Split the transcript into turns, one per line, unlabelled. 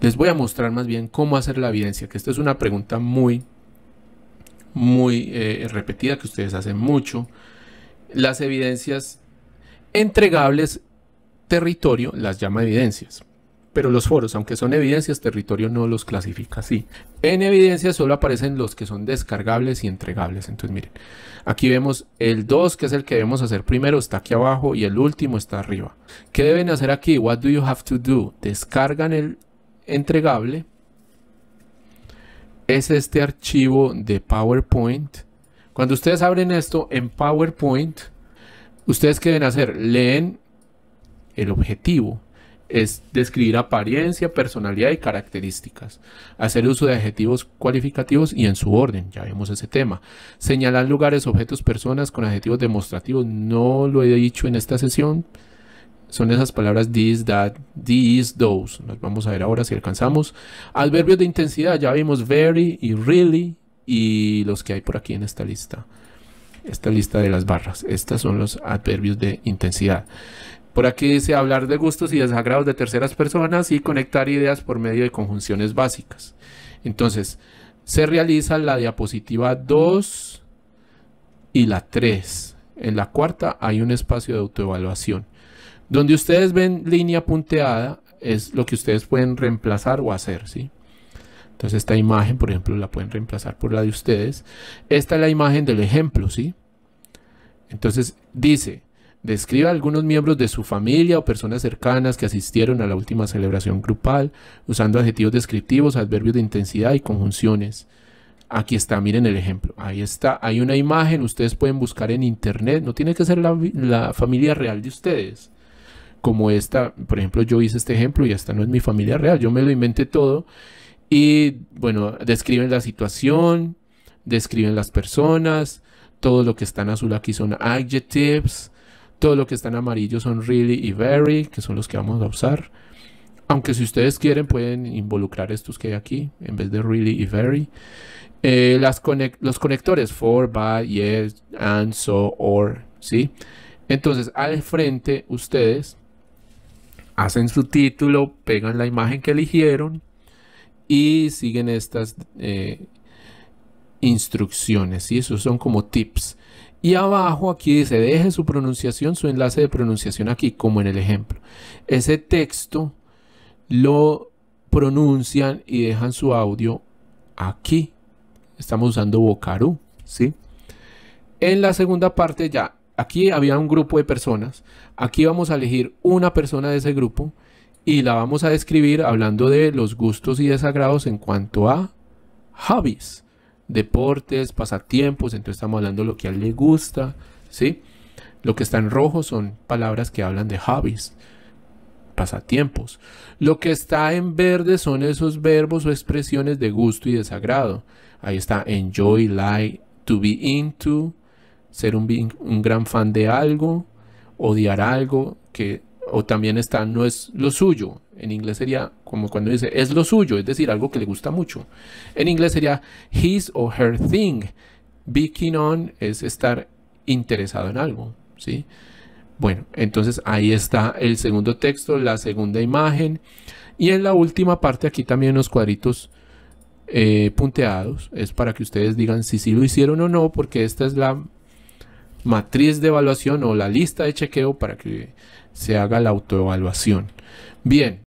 les voy a mostrar más bien cómo hacer la evidencia, que esta es una pregunta muy, muy eh, repetida que ustedes hacen mucho. Las evidencias entregables territorio las llama evidencias. Pero los foros, aunque son evidencias, territorio no los clasifica así. En evidencias solo aparecen los que son descargables y entregables. Entonces miren, aquí vemos el 2, que es el que debemos hacer primero, está aquí abajo y el último está arriba. ¿Qué deben hacer aquí? What do you have to do? Descargan el entregable. Es este archivo de PowerPoint. Cuando ustedes abren esto en PowerPoint, ustedes qué deben hacer? Leen el objetivo es describir apariencia, personalidad y características. Hacer uso de adjetivos cualificativos y en su orden, ya vemos ese tema. Señalar lugares, objetos, personas con adjetivos demostrativos. No lo he dicho en esta sesión. Son esas palabras this, that, these, those. Nos vamos a ver ahora si alcanzamos. Adverbios de intensidad, ya vimos very y really y los que hay por aquí en esta lista. Esta lista de las barras. Estos son los adverbios de intensidad. Por aquí dice hablar de gustos y desagrados de terceras personas y conectar ideas por medio de conjunciones básicas. Entonces, se realiza la diapositiva 2 y la 3. En la cuarta hay un espacio de autoevaluación. Donde ustedes ven línea punteada es lo que ustedes pueden reemplazar o hacer, ¿sí? Entonces esta imagen, por ejemplo, la pueden reemplazar por la de ustedes. Esta es la imagen del ejemplo, ¿sí? Entonces dice, Describe a algunos miembros de su familia o personas cercanas que asistieron a la última celebración grupal, usando adjetivos descriptivos, adverbios de intensidad y conjunciones. Aquí está, miren el ejemplo. Ahí está, hay una imagen, ustedes pueden buscar en internet, no tiene que ser la, familia real de ustedes. Como esta, por ejemplo, yo hice este ejemplo y esta no es mi familia real, yo me lo inventé todo. Y bueno, describen la situación, describen las personas, todo lo que está en azul aquí son adjectives, todo lo que está en amarillo son really y very, que son los que vamos a usar. Aunque si ustedes quieren pueden involucrar estos que hay aquí en vez de really y very. Eh, las los conectores for, by, yes, and, so, or, ¿sí? Entonces al frente ustedes hacen su título, pegan la imagen que eligieron y siguen estas eh, instrucciones, ¿sí? Esos son como tips. Y abajo aquí dice, deje su pronunciación, su enlace de pronunciación aquí, como en el ejemplo. Ese texto lo pronuncian y dejan su audio aquí. Estamos usando Vocaroo, ¿sí? En la segunda parte ya, aquí había un grupo de personas. Aquí vamos a elegir una persona de ese grupo y la vamos a describir hablando de los gustos y desagrados en cuanto a hobbies deportes, pasatiempos, entonces estamos hablando de lo que a él le gusta, ¿sí? Lo que está en rojo son palabras que hablan de hobbies, pasatiempos. Lo que está en verde son esos verbos o expresiones de gusto y desagrado. Ahí está enjoy, like, to be into, ser un, un gran fan de algo, odiar algo, que, o también está no es lo suyo, en inglés sería como cuando dice es lo suyo, es decir, algo que le gusta mucho. En inglés sería his or her thing. Be keen on es estar interesado en algo, ¿sí? Bueno, entonces ahí está el segundo texto, la segunda imagen. Y en la última parte aquí también unos cuadritos eh, punteados. Es para que ustedes digan si sí lo hicieron o no, porque esta es la matriz de evaluación o la lista de chequeo para que se haga la autoevaluación. Bien,